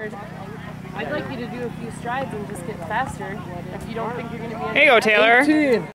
I'd like you to do a few strides and just get faster if you don't think you're going to be Here you go, Taylor. 18.